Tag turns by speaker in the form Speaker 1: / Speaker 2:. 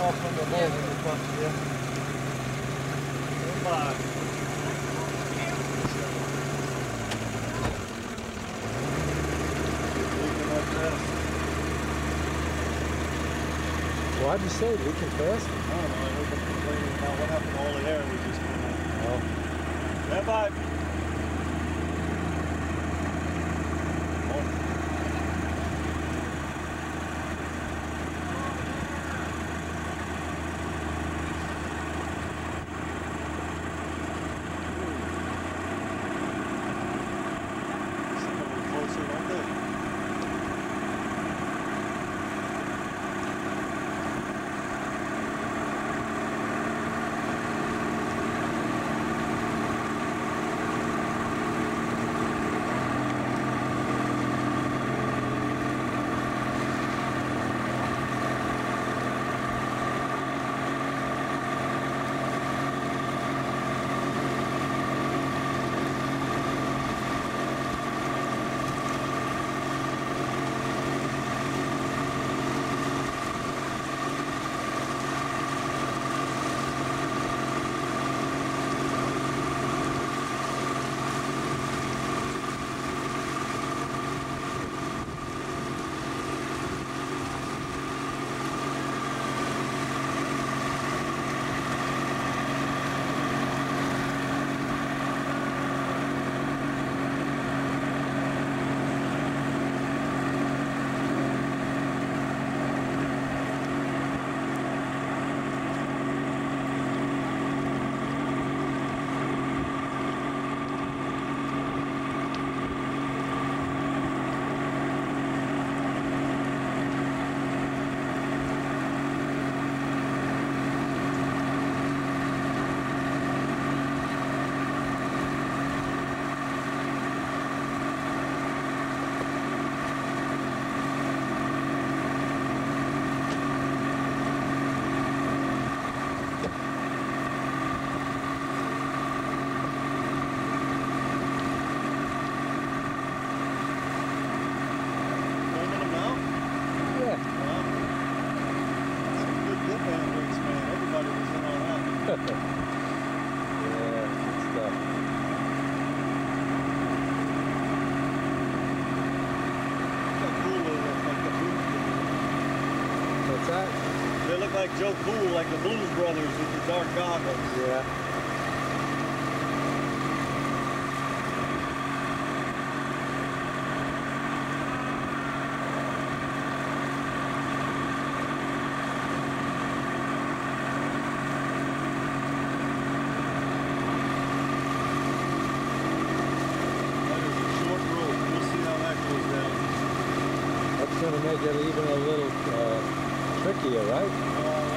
Speaker 1: Off from the boat when you come here. Leaking.
Speaker 2: Why'd you say leaking fast?
Speaker 1: I don't know, I heard them complaining about what happened to all the air we just came out.
Speaker 2: Oh.
Speaker 1: Stand by. That.
Speaker 2: yeah, good stuff.
Speaker 1: Look how cool they look, like the Blues Brothers.
Speaker 2: What's that?
Speaker 1: They look like Joe Cool, like the Blues Brothers with the dark goggles.
Speaker 2: Yeah. Make it even a little uh, trickier, right?